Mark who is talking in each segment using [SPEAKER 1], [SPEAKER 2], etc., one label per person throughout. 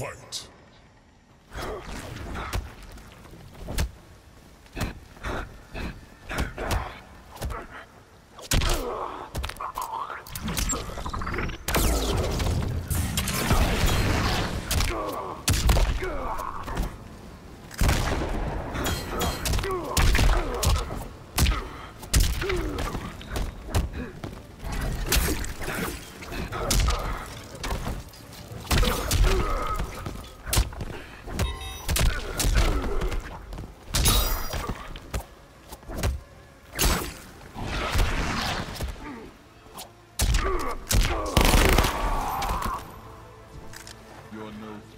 [SPEAKER 1] Fight.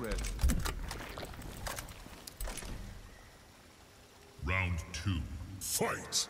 [SPEAKER 2] Threat.
[SPEAKER 1] Round two. Fight.